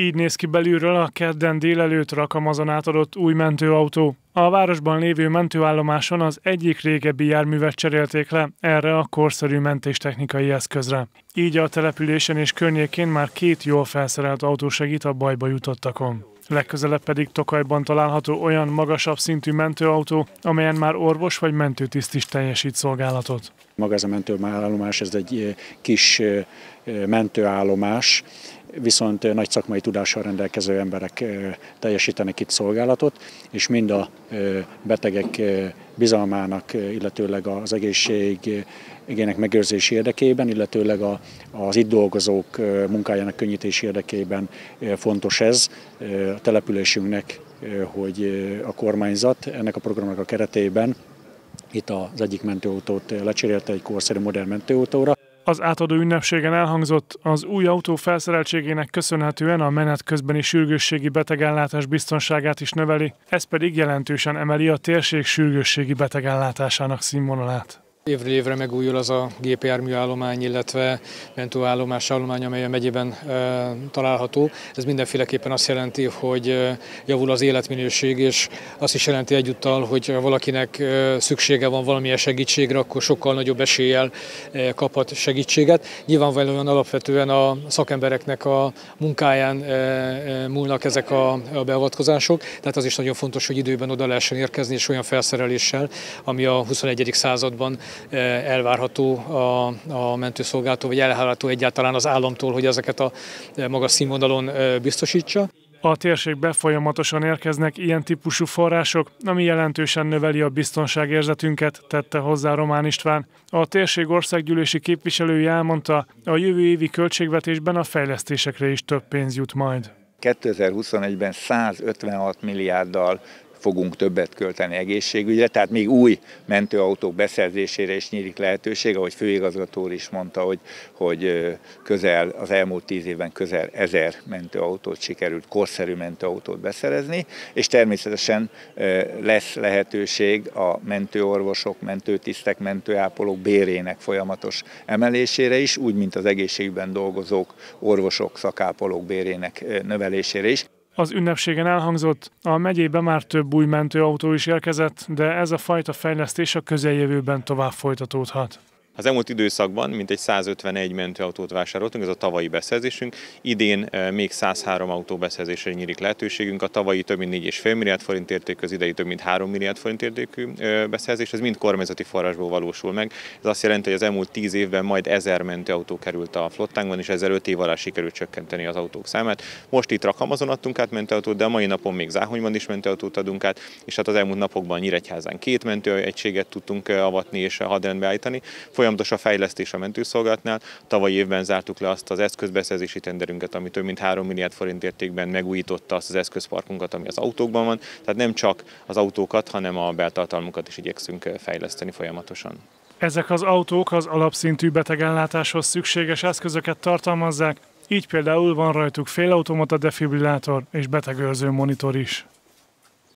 Így néz ki belülről a kedden délelőtt rakamazon átadott új mentőautó. A városban lévő mentőállomáson az egyik régebbi járművet cserélték le erre a korszerű mentéstechnikai eszközre. Így a településen és környékén már két jól felszerelt autó segít a bajba jutottakon. Legközelebb pedig Tokajban található olyan magasabb szintű mentőautó, amelyen már orvos vagy mentőtiszt is teljesít szolgálatot. Maga ez a mentőállomás, ez egy kis mentőállomás, viszont nagy szakmai tudással rendelkező emberek teljesítenek itt szolgálatot, és mind a betegek bizalmának, illetőleg az egészség igének megőrzési érdekében, illetőleg az itt dolgozók munkájának könnyítési érdekében fontos ez a településünknek, hogy a kormányzat ennek a programnak a keretében itt az egyik mentőautót lecserélte egy korszerű modern mentőautóra. Az átadó ünnepségen elhangzott, az új autó felszereltségének köszönhetően a menet közbeni sürgősségi betegellátás biztonságát is növeli, ez pedig jelentősen emeli a térség sürgősségi betegellátásának színvonalát. Évről évre megújul az a gépjárműállomány, illetve mentőállomás állomány, amely a megyében található. Ez mindenféleképpen azt jelenti, hogy javul az életminőség, és azt is jelenti egyúttal, hogy valakinek e, szüksége van valamilyen segítségre, akkor sokkal nagyobb eséllyel kaphat segítséget. Nyilvánvalóan alapvetően a szakembereknek a munkáján múlnak ezek a, beavatkozások, tehát az is nagyon fontos, hogy időben oda lehessen érkezni, és olyan felszereléssel, ami a 21. században elvárható a, a mentőszolgáltó, vagy elvárható egyáltalán az államtól, hogy ezeket a eh, magas színvonalon eh, biztosítsa. A térségbe folyamatosan érkeznek ilyen típusú források, ami jelentősen növeli a biztonságérzetünket, tette hozzá Román István. A térség országgyűlési képviselője elmondta, a jövő évi költségvetésben a fejlesztésekre is több pénz jut majd. 2021-ben 156 milliárddal fogunk többet költeni egészségügyre, tehát még új mentőautók beszerzésére is nyílik lehetőség, ahogy főigazgató is mondta, hogy, hogy közel, az elmúlt tíz évben közel ezer mentőautót sikerült, korszerű mentőautót beszerezni, és természetesen lesz lehetőség a mentőorvosok, mentőtisztek, mentőápolók bérének folyamatos emelésére is, úgy, mint az egészségben dolgozók, orvosok, szakápolók bérének növelésére is. Az ünnepségen elhangzott, a megyébe már több új mentőautó is érkezett, de ez a fajta fejlesztés a közeljövőben tovább folytatódhat. Az elmúlt időszakban mintegy 151 mentőautót vásároltunk, ez a tavalyi beszerzésünk. Idén még 103 autó beszerzésre nyílik lehetőségünk. A tavalyi több mint 4,5 milliárd forint értékű, az idei több mint 3 milliárd forint értékű beszerzés, ez mind kormányzati forrásból valósul meg. Ez azt jelenti, hogy az elmúlt 10 évben majd 1000 mentőautó került a flottánkban, és ezzel 5 év alatt sikerült csökkenteni az autók számát. Most itt Rakamazon adtunk át mentőautót, de a mai napon még Záhonyban is mentőautót adunk át, és hát az elmúlt napokban Nyíregyházán két mentőegységet tudtunk avatni és hadrendbe állítani folyamatos a fejlesztés a mentőszolgálatnál. Tavalyi évben zártuk le azt az eszközbeszerzési tenderünket, ami több mint 3 milliárd forint értékben megújította azt az eszközparkunkat, ami az autókban van. Tehát nem csak az autókat, hanem a beltartalmukat is igyekszünk fejleszteni folyamatosan. Ezek az autók az alapszintű betegellátáshoz szükséges eszközöket tartalmazzák, így például van rajtuk félautomata defibrillátor és betegőrző monitor is.